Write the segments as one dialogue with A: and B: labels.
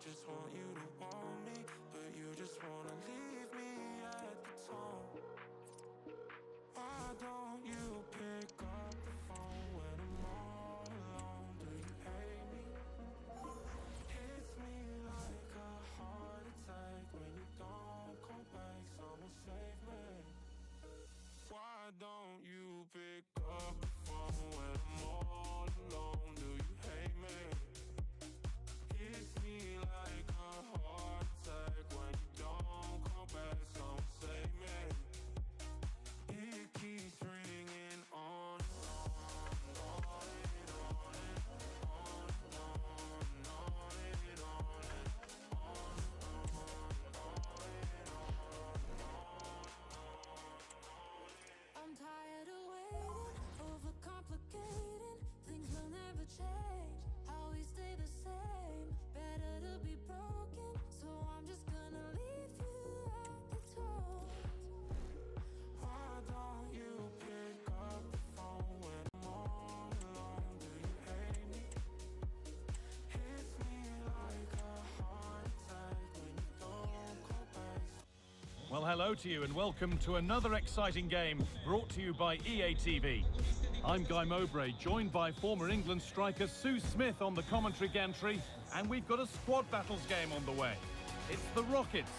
A: just want you to want me, but you just wanna leave me at the tone. Why don't you
B: change. How we stay the same. Better to be broken, so I'm just gonna leave you at the.
A: Why don't you pick up the phone when I'm all alone? Do you hate me? Hits me like a heart attack when you don't call back.
C: Well, hello to you and welcome to another exciting game brought to you by EA TV. I'm Guy Mowbray, joined by former England striker Sue Smith on the commentary gantry, and we've got a squad battles game on the way. It's the Rockets,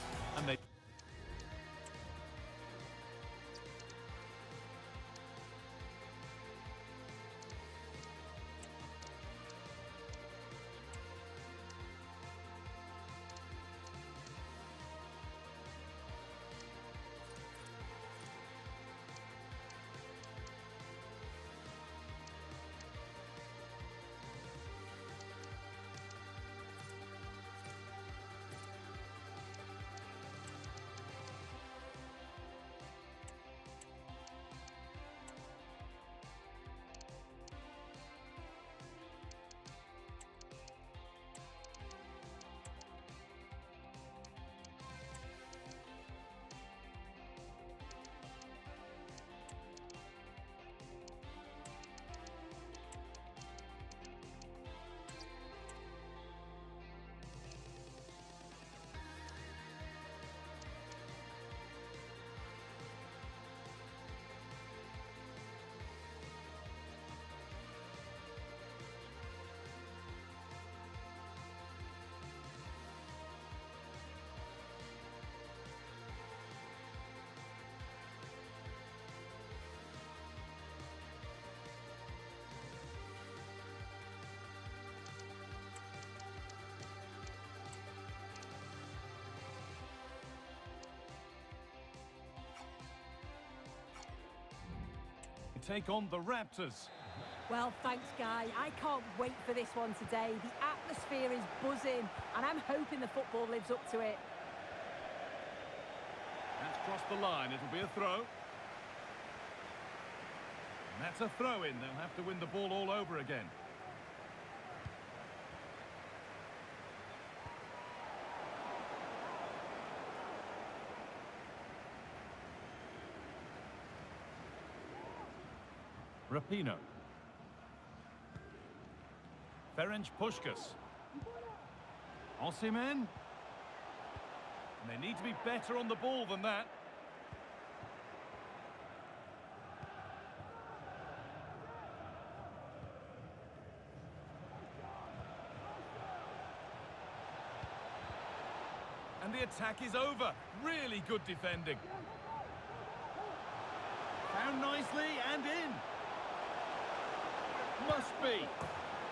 C: Take on the Raptors.
D: Well, thanks, Guy. I can't wait for this one today. The atmosphere is buzzing, and I'm hoping the football lives up to it.
C: That's crossed the line. It'll be a throw. And that's a throw in. They'll have to win the ball all over again. Rapinoe. Ferenc Puskas. Osimhen. And they need to be better on the ball than that. And the attack is over. Really good defending. Found nicely and in. Must be.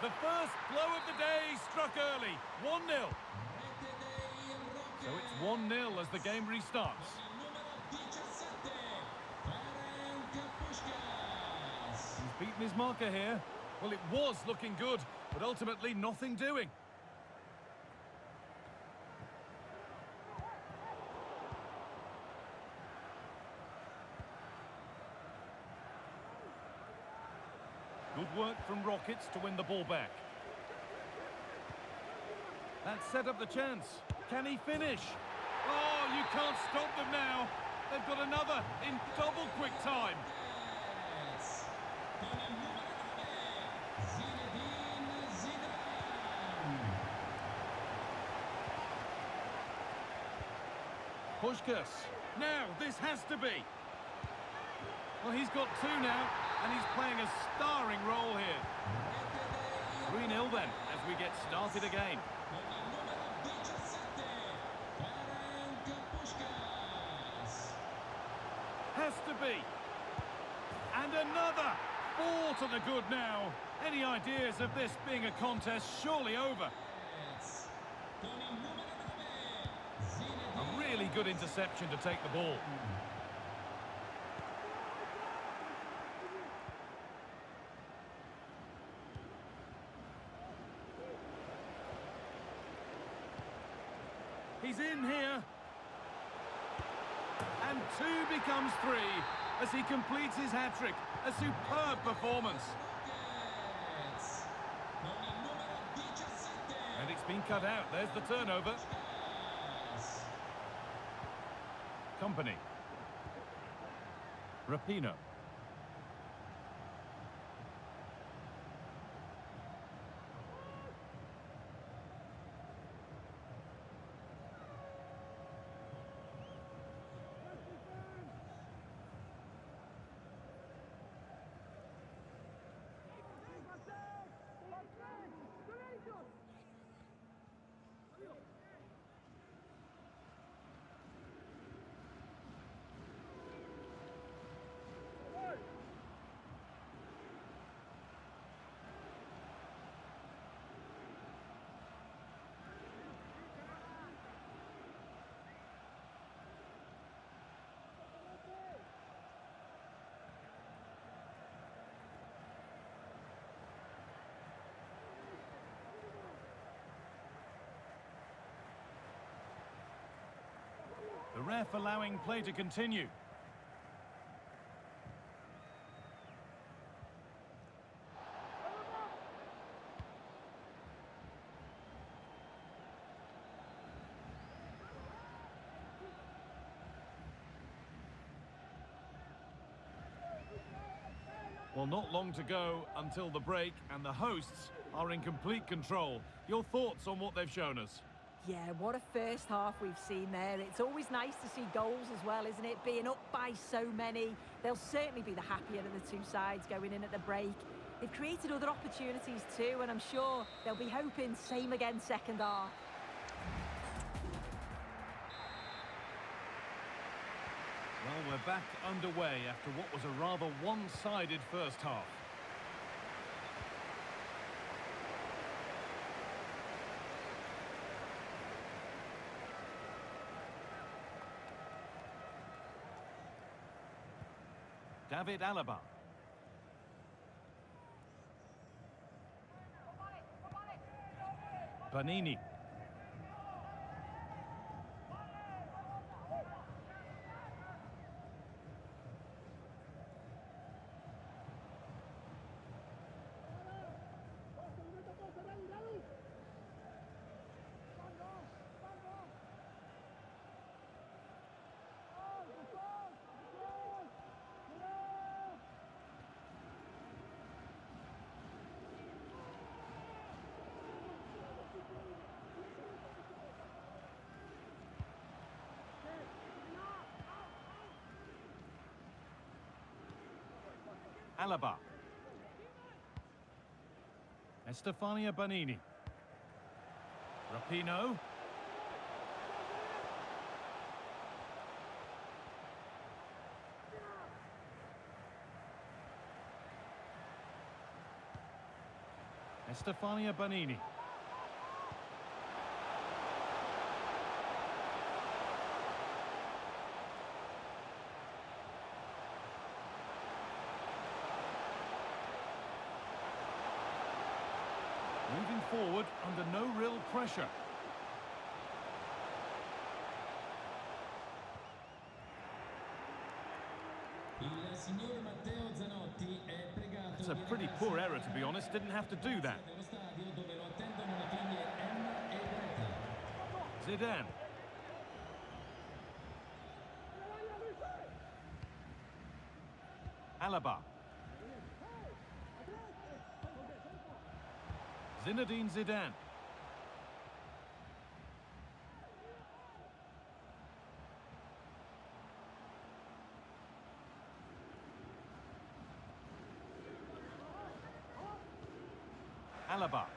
C: The first blow of the day struck early. 1-0. So it's 1-0 as the game restarts. He's beaten his marker here. Well, it was looking good, but ultimately nothing doing. Good work from Rockets to win the ball back. That set up the chance. Can he finish? Oh, you can't stop them now. They've got another in double quick time. Puskas. Now, this has to be. Well, he's got two now, and he's playing a starring started again. Has to be. And another. Four to the good now. Any ideas of this being a contest surely over? A really good interception to take the ball. He's in here. And two becomes three as he completes his hat-trick. A superb performance. And it's been cut out. There's the turnover. Company. Rapinoe. Ref allowing play to continue. Well, not long to go until the break, and the hosts are in complete control. Your thoughts on what they've shown us?
D: Yeah, what a first half we've seen there. It's always nice to see goals as well, isn't it? Being up by so many. They'll certainly be the happier of the two sides going in at the break. They've created other opportunities too, and I'm sure they'll be hoping same again second half.
C: Well, we're back underway after what was a rather one-sided first half. David Alaba. Banini. Alaba. Estefania Banini. Rapinoe. Estefania Banini. Moving forward under no real pressure.
E: Il signor Matteo Zanotti è pregato
C: It's a pretty poor error, to be honest. Didn't have to do that.
E: nello stadio
C: Zinedine Zidane. Alaba.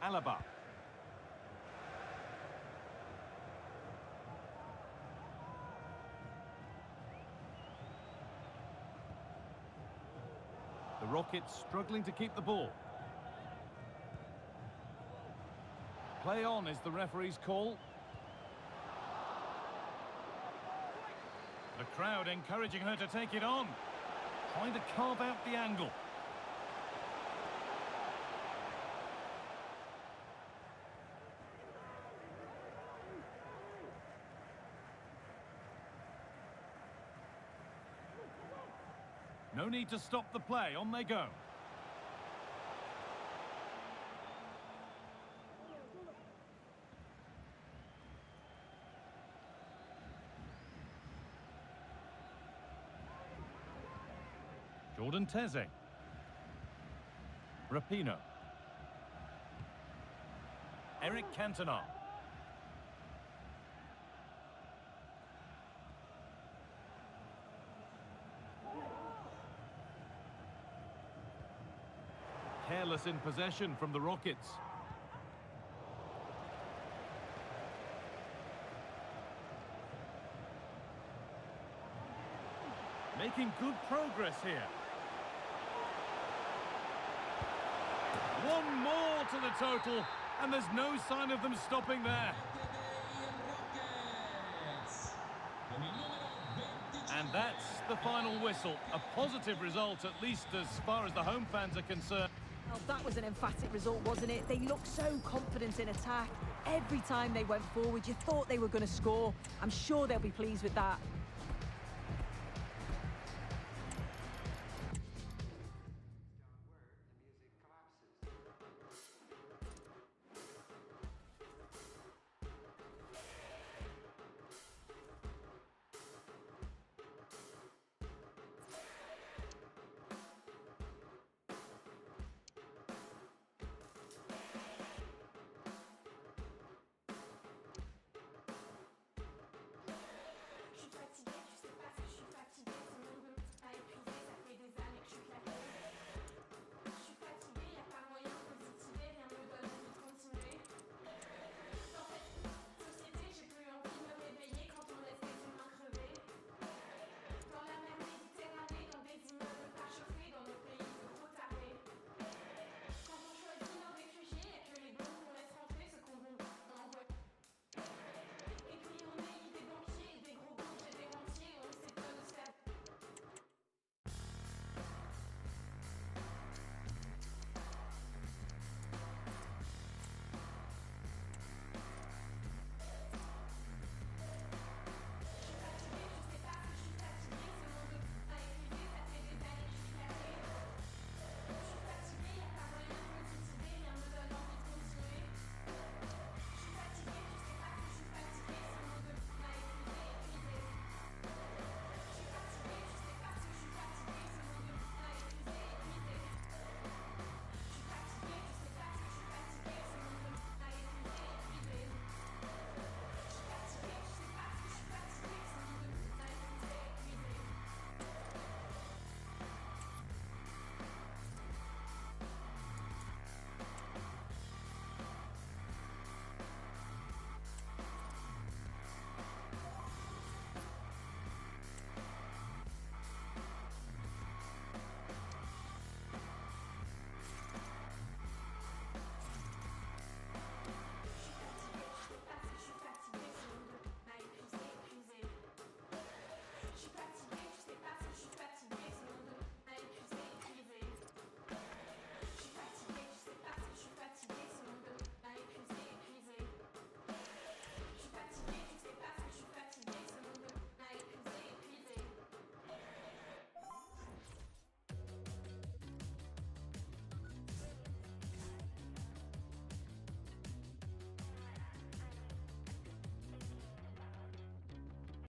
C: Alaba. Rockets struggling to keep the ball. Play on is the referee's call. The crowd encouraging her to take it on. Trying to carve out the angle. No need to stop the play. On they go. Jordan Teze. Rapinoe. Eric Cantona. Careless in possession from the Rockets. Making good progress here. One more to the total, and there's no sign of them stopping there.
E: Rockets. Con il numero 25.
C: And that's the final whistle. A positive result, at least as far as the home fans are concerned.
D: Well, that was an emphatic result, wasn't it? They looked so confident in attack. Every time they went forward, you thought they were going to score. I'm sure they'll be pleased with that.